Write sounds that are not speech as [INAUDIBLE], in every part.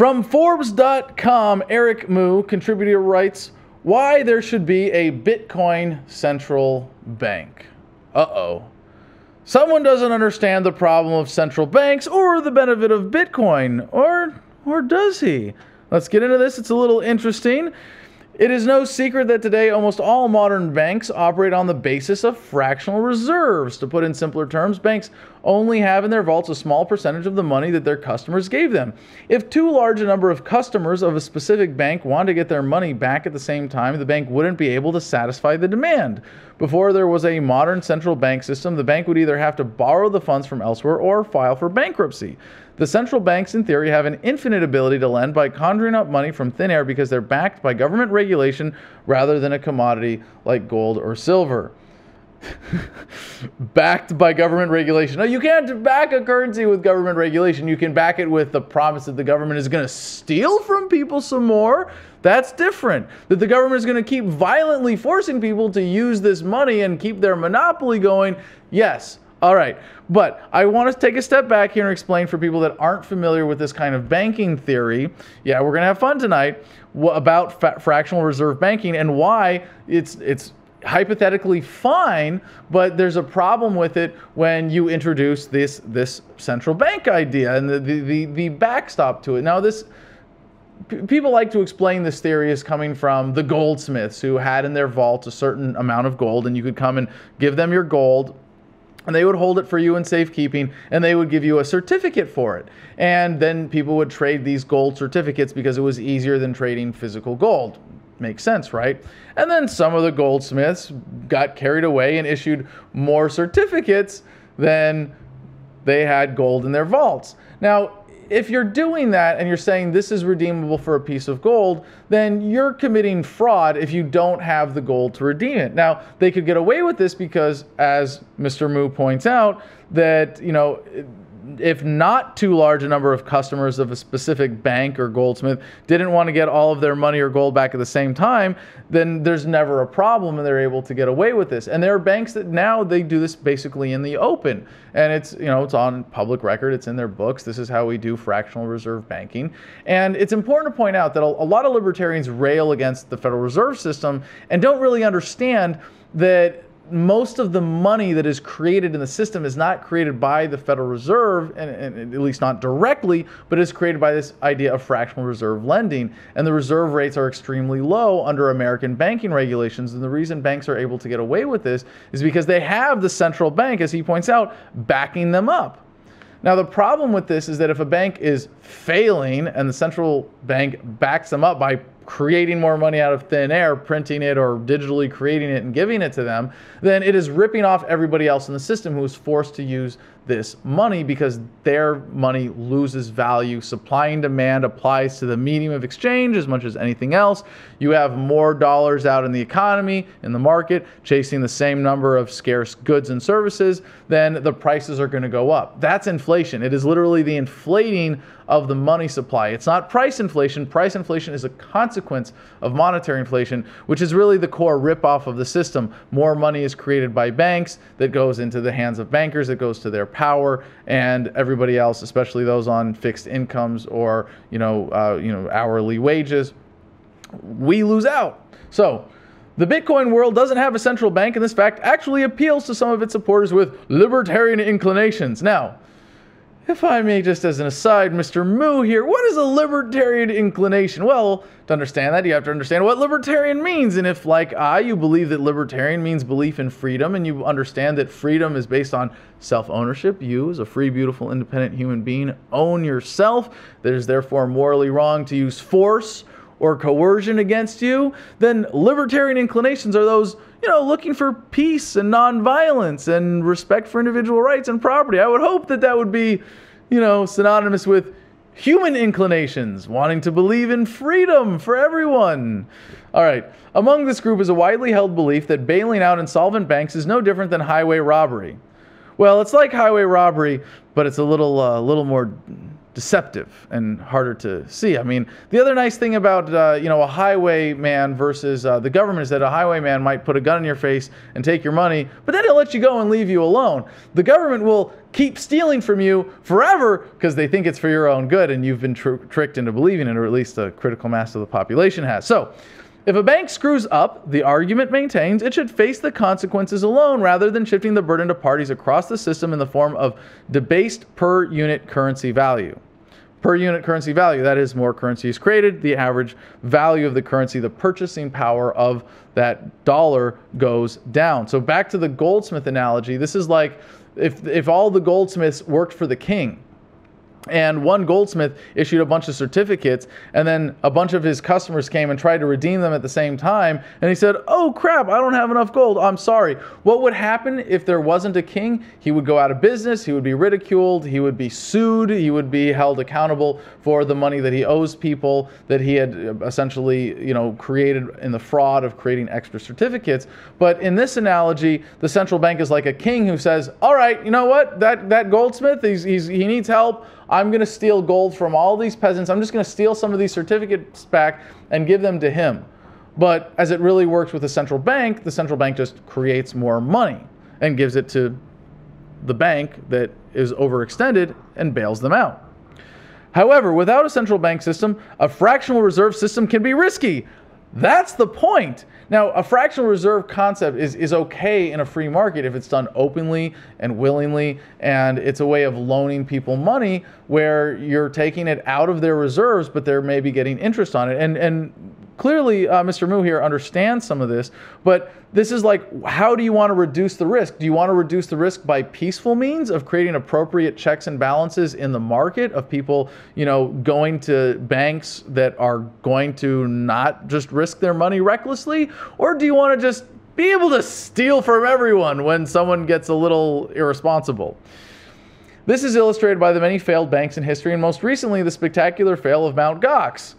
From Forbes.com, Eric Mu, contributor, writes why there should be a Bitcoin central bank. Uh oh. Someone doesn't understand the problem of central banks or the benefit of Bitcoin. Or, or does he? Let's get into this. It's a little interesting. It is no secret that today almost all modern banks operate on the basis of fractional reserves. To put in simpler terms, banks only have in their vaults a small percentage of the money that their customers gave them. If too large a number of customers of a specific bank wanted to get their money back at the same time, the bank wouldn't be able to satisfy the demand. Before there was a modern central bank system, the bank would either have to borrow the funds from elsewhere or file for bankruptcy. The central banks, in theory, have an infinite ability to lend by conjuring up money from thin air because they're backed by government regulation rather than a commodity like gold or silver. [LAUGHS] backed by government regulation. No, you can't back a currency with government regulation. You can back it with the promise that the government is going to steal from people some more. That's different. That the government is going to keep violently forcing people to use this money and keep their monopoly going. Yes, all right. But I want to take a step back here and explain for people that aren't familiar with this kind of banking theory. Yeah, we're going to have fun tonight about fractional reserve banking and why it's it's hypothetically fine, but there's a problem with it when you introduce this this central bank idea and the the, the, the backstop to it. Now this people like to explain this theory as coming from the goldsmiths who had in their vault a certain amount of gold and you could come and give them your gold and they would hold it for you in safekeeping and they would give you a certificate for it. And then people would trade these gold certificates because it was easier than trading physical gold. Makes sense, right? And then some of the goldsmiths got carried away and issued more certificates than they had gold in their vaults. Now, if you're doing that and you're saying this is redeemable for a piece of gold, then you're committing fraud if you don't have the gold to redeem it. Now, they could get away with this because, as Mr. Mu points out, that, you know, if not too large a number of customers of a specific bank or goldsmith didn't want to get all of their money or gold back at the same time, then there's never a problem and they're able to get away with this. And there are banks that now they do this basically in the open. And it's, you know, it's on public record, it's in their books. This is how we do fractional reserve banking. And it's important to point out that a, lot of libertarians rail against the Federal Reserve System and don't really understand that most of the money that is created in the system is not created by the Federal Reserve, and, and, at least not directly, but is created by this idea of fractional reserve lending. And the reserve rates are extremely low under American banking regulations. And the reason banks are able to get away with this is because they have the central bank, as he points out, backing them up. Now, the problem with this is that if a bank is failing and the central bank backs them up by creating more money out of thin air, printing it or digitally creating it and giving it to them, then it is ripping off everybody else in the system who is forced to use this money because their money loses value. Supply and demand applies to the medium of exchange as much as anything else. You have more dollars out in the economy, in the market, chasing the same number of scarce goods and services, then the prices are going to go up. That's inflation. It is literally the inflating of the money supply. It's not price inflation. Price inflation is a consequence of monetary inflation, which is really the core ripoff of the system. More money is created by banks that goes into the hands of bankers, that goes to their power, and everybody else, especially those on fixed incomes or you know uh, you know hourly wages, we lose out. So. The Bitcoin world doesn't have a central bank, and this fact actually appeals to some of its supporters with libertarian inclinations. Now, if I may, just as an aside, Mr. Mu here, what is a libertarian inclination? Well, to understand that, you have to understand what libertarian means. And if, like I, you believe that libertarian means belief in freedom, and you understand that freedom is based on self ownership, you, as a free, beautiful, independent human being, own yourself, that is therefore morally wrong to use force or coercion against you, then libertarian inclinations are those, you know, looking for peace and nonviolence and respect for individual rights and property. I would hope that that would be, you know, synonymous with human inclinations, wanting to believe in freedom for everyone. All right. Among this group is a widely held belief that bailing out insolvent banks is no different than highway robbery. Well, it's like highway robbery, but it's a little, uh, little more deceptive and harder to see. I mean, the other nice thing about uh, you know a highwayman versus uh, the government is that a highwayman might put a gun in your face and take your money, but then he'll let you go and leave you alone. The government will keep stealing from you forever because they think it's for your own good, and you've been tr- tricked into believing it, or at least a critical mass of the population has. So. If a bank screws up, the argument maintains it should face the consequences alone rather than shifting the burden to parties across the system in the form of debased per unit currency value. Per unit currency value, that is, more currency is created, the average value of the currency, the purchasing power of that dollar goes down. So, back to the goldsmith analogy, this is like if, if all the goldsmiths worked for the king and one goldsmith issued a bunch of certificates, and then a bunch of his customers came and tried to redeem them at the same time. And he said, Oh crap, I don't have enough gold. I'm sorry. What would happen if there wasn't a king? He would go out of business, he would be ridiculed, he would be sued, he would be held accountable for the money that he owes people that he had uh, essentially, you know, created in the fraud of creating extra certificates. But in this analogy, the central bank is like a king who says, All right, you know what? That that goldsmith, he's, he's he needs help. I'm going to steal gold from all these peasants. I'm just going to steal some of these certificates back and give them to him. But as it really works with the central bank, the central bank just creates more money and gives it to the bank that is overextended and bails them out. However, without a central bank system, a fractional reserve system can be risky. That's the point. Now, a fractional reserve concept is, is okay in a free market if it's done openly and willingly, and it's a way of loaning people money where you're taking it out of their reserves, but they're maybe getting interest on it. And, and clearly uh, Mr. Mu here understands some of this, but this is like, how do you want to reduce the risk? Do you want to reduce the risk by peaceful means of creating appropriate checks and balances in the market of people, you know, going to banks that are going to not just risk their money recklessly? Or do you want to just be able to steal from everyone when someone gets a little irresponsible? This is illustrated by the many failed banks in history, and most recently, the spectacular fail of Mt. Gox.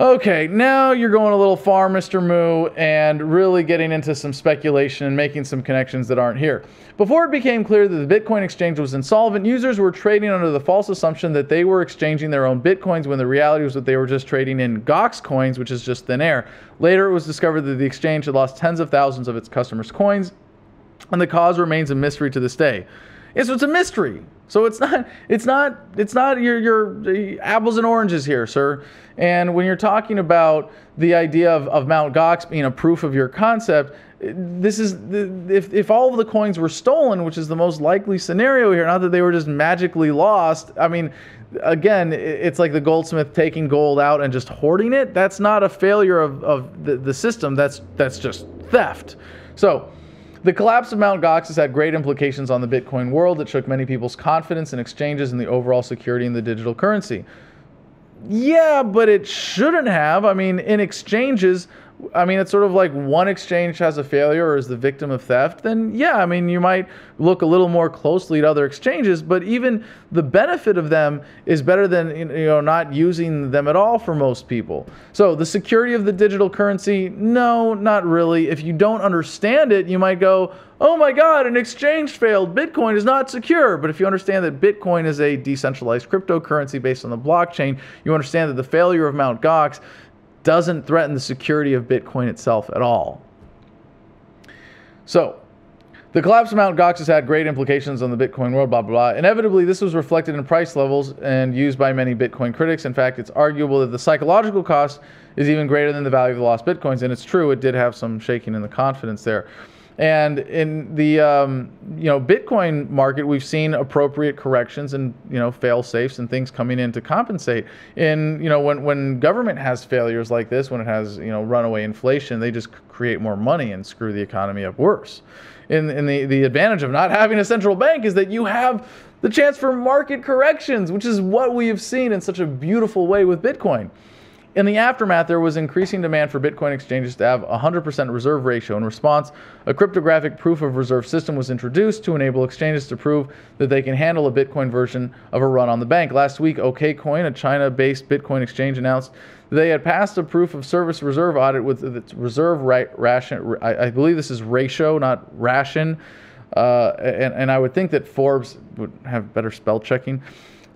Okay, now you're going a little far, Mr. Mu, and really getting into some speculation and making some connections that aren't here. Before it became clear that the Bitcoin exchange was insolvent, users were trading under the false assumption that they were exchanging their own Bitcoins when the reality was that they were just trading in Gox coins, which is just thin air. Later, it was discovered that the exchange had lost tens of thousands of its customers' coins, and the cause remains a mystery to this day. Yeah, so it's a mystery. So it's not it's not it's not your your apples and oranges here, sir. And when you're talking about the idea of, of Mount Gox being a proof of your concept, this is if if all of the coins were stolen, which is the most likely scenario here, not that they were just magically lost. I mean, again, it's like the goldsmith taking gold out and just hoarding it. That's not a failure of, of the, the system. That's that's just theft. So the collapse of Mt. Gox has had great implications on the Bitcoin world that shook many people's confidence in exchanges and the overall security in the digital currency. Yeah, but it shouldn't have. I mean, in exchanges, I mean, it's sort of like one exchange has a failure or is the victim of theft, then yeah, I mean, you might look a little more closely at other exchanges, but even the benefit of them is better than you know not using them at all for most people. So the security of the digital currency, no, not really. If you don't understand it, you might go, "Oh my god, an exchange failed. Bitcoin is not secure." But if you understand that Bitcoin is a decentralized cryptocurrency based on the blockchain, you understand that the failure of Mt. Gox doesn't threaten the security of Bitcoin itself at all. So, the collapse of Mt. Gox has had great implications on the Bitcoin world, blah, blah, blah. Inevitably, this was reflected in price levels and used by many Bitcoin critics. In fact, it's arguable that the psychological cost is even greater than the value of the lost Bitcoins. And it's true, it did have some shaking in the confidence there. And in the um, you know Bitcoin market, we've seen appropriate corrections and you know fail safes and things coming in to compensate. In you know when when government has failures like this, when it has you know runaway inflation, they just create more money and screw the economy up worse. And, and the, the advantage of not having a central bank is that you have the chance for market corrections, which is what we have seen in such a beautiful way with Bitcoin. In the aftermath, there was increasing demand for Bitcoin exchanges to have a 100% reserve ratio. In response, a cryptographic proof of reserve system was introduced to enable exchanges to prove that they can handle a Bitcoin version of a run on the bank. Last week, OKCoin, a China based Bitcoin exchange, announced they had passed a proof of service reserve audit with its reserve ration. I, I believe this is ratio, not ration. Uh, and, and I would think that Forbes would have better spell checking.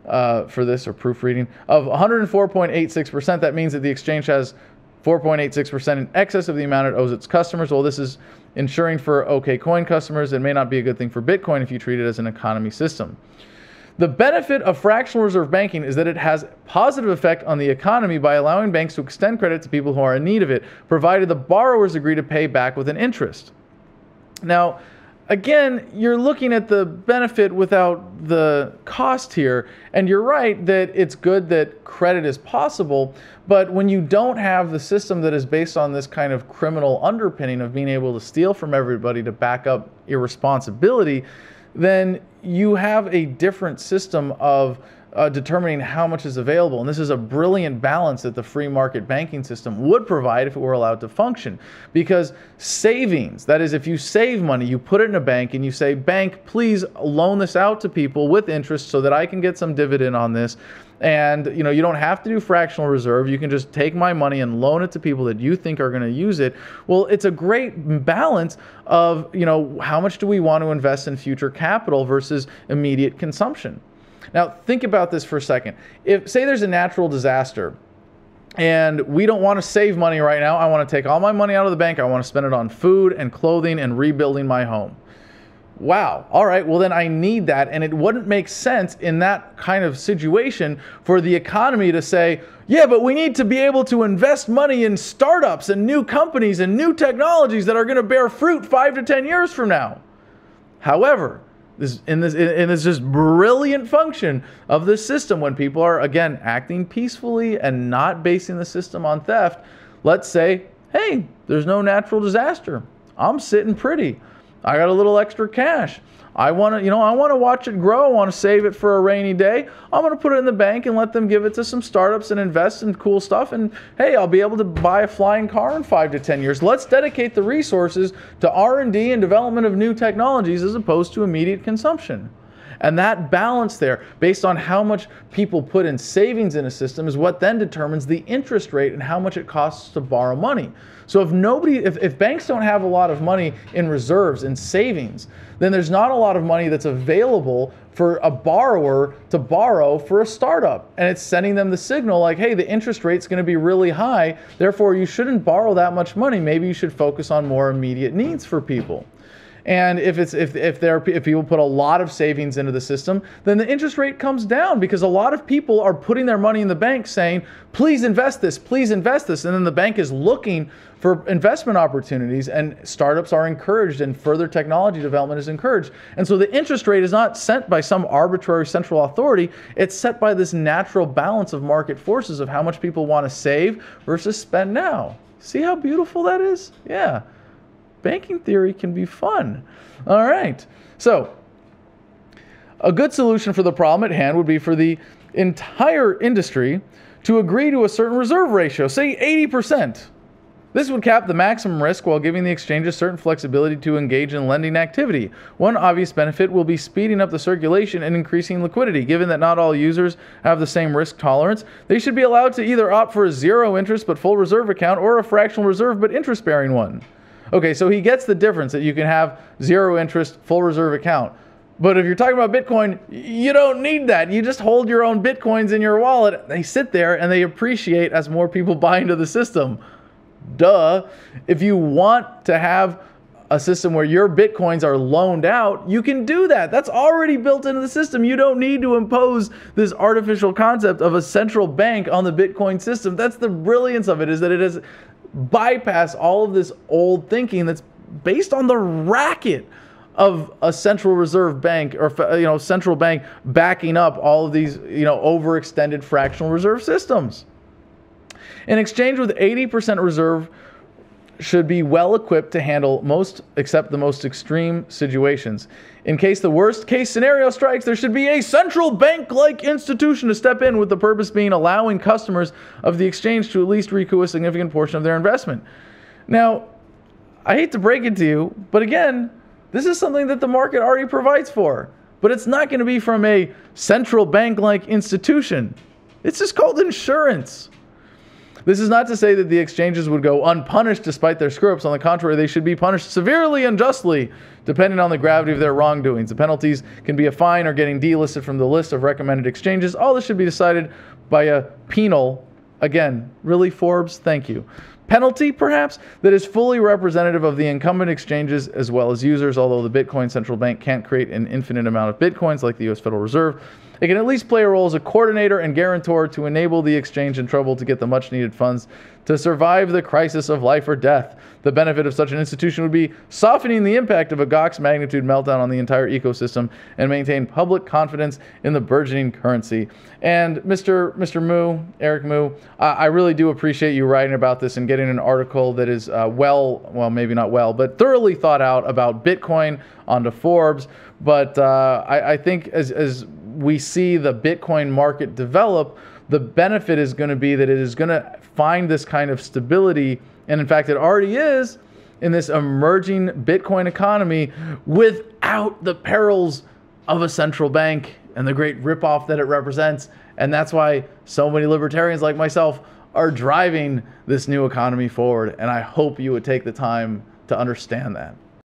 Uh, for this or proofreading of 104.86%. That means that the exchange has 4.86% in excess of the amount it owes its customers. Well, this is ensuring for OKCoin customers. It may not be a good thing for Bitcoin if you treat it as an economy system. The benefit of fractional reserve banking is that it has positive effect on the economy by allowing banks to extend credit to people who are in need of it, provided the borrowers agree to pay back with an interest. Now, again, you're looking at the benefit without the cost here. And you're right that it's good that credit is possible. But when you don't have the system that is based on this kind of criminal underpinning of being able to steal from everybody to back up irresponsibility, then you have a different system of uh, determining how much is available. And this is a brilliant balance that the free market banking system would provide if it were allowed to function. Because savings, that is, if you save money, you put it in a bank and you say, Bank, please loan this out to people with interest so that I can get some dividend on this. And you know, you don't have to do fractional reserve. You can just take my money and loan it to people that you think are going to use it. Well, it's a great balance of, you know, how much do we want to invest in future capital versus immediate consumption. Now, think about this for a second. If, say, there's a natural disaster and we don't want to save money right now, I want to take all my money out of the bank, I want to spend it on food and clothing and rebuilding my home. Wow, all right, well, then I need that. And it wouldn't make sense in that kind of situation for the economy to say, yeah, but we need to be able to invest money in startups and new companies and new technologies that are going to bear fruit five to 10 years from now. However, this in this in this just brilliant function of the system when people are again acting peacefully and not basing the system on theft. Let's say hey there's no natural disaster. I'm sitting pretty i got a little extra cash I want to, you know, I want to watch it grow. I want to save it for a rainy day. I'm going to put it in the bank and let them give it to some startups and invest in cool stuff. And hey, I'll be able to buy a flying car in five to ten years. Let's dedicate the resources to R&D and development of new technologies as opposed to immediate consumption. And that balance there, based on how much people put in savings in a system, is what then determines the interest rate and how much it costs to borrow money. So if nobody, if, if banks don't have a lot of money in reserves and savings, then there's not a lot of money that's available for a borrower to borrow for a startup. And it's sending them the signal like, hey, the interest rate's going to be really high. Therefore, you shouldn't borrow that much money. Maybe you should focus on more immediate needs for people. And if it's if if there if people put a lot of savings into the system, then the interest rate comes down because a lot of people are putting their money in the bank saying, "Please invest this, please invest this." And then the bank is looking for investment opportunities and startups are encouraged and further technology development is encouraged. And so the interest rate is not set by some arbitrary central authority, it's set by this natural balance of market forces of how much people want to save versus spend now. See how beautiful that is? Yeah banking theory can be fun. All right. So, a good solution for the problem at hand would be for the entire industry to agree to a certain reserve ratio, say 80%. This would cap the maximum risk while giving the exchanges certain flexibility to engage in lending activity. One obvious benefit will be speeding up the circulation and increasing liquidity. Given that not all users have the same risk tolerance, they should be allowed to either opt for a zero interest but full reserve account or a fractional reserve but interest bearing one. Okay, so he gets the difference that you can have zero interest, full reserve account. But if you're talking about Bitcoin, you don't need that. You just hold your own Bitcoins in your wallet. They sit there and they appreciate as more people [LAUGHS] buy into the system. Duh. If you want to have a system where your Bitcoins are loaned out, you can do that. That's already built into the system. You don't need to impose this artificial concept of a central bank on the Bitcoin system. That's the brilliance of it is that it is bypass all of this old thinking that's based on the racket of a central reserve bank or you know central bank backing up all of these you know overextended fractional reserve systems. In exchange with 80% reserve should be well equipped to handle most except the most extreme situations. In case the worst case scenario strikes, there should be a central bank like institution to step in with the purpose being allowing customers of the exchange to at least recoup a significant portion of their investment. Now, I hate to break it to you, but again, this is something that the market already provides for. But it's not going to be from a central bank like institution. It's just called insurance. This is not to say that the exchanges would go unpunished despite their screw ups. On the contrary, they should be punished severely and justly, depending on the gravity of their wrongdoings. The penalties can be a fine or getting delisted from the list of recommended exchanges. All this should be decided by a penal. Again, really, Forbes? Thank you penalty, perhaps, that is fully representative of the incumbent exchanges as well as users, although the Bitcoin central bank can't create an infinite amount of Bitcoins like the US Federal Reserve. It can at least play a role as a coordinator and guarantor to enable the exchange in trouble to get the much needed funds to survive the crisis of life or death. The benefit of such an institution would be softening the impact of a Gox magnitude meltdown on the entire ecosystem and maintain public confidence in the burgeoning currency. And Mr. Mr. Mu, Eric Mu, I really do appreciate you writing about this and getting an article that is uh, well, well, maybe not well, but thoroughly thought out about Bitcoin onto Forbes. But uh, I, I think as, as we see the Bitcoin market develop, the benefit is going to be that it is going to find this kind of stability. And in fact, it already is in this emerging Bitcoin economy without the perils of a central bank and the great ripoff that it represents. And that's why so many libertarians like myself are driving this new economy forward. And I hope you would take the time to understand that.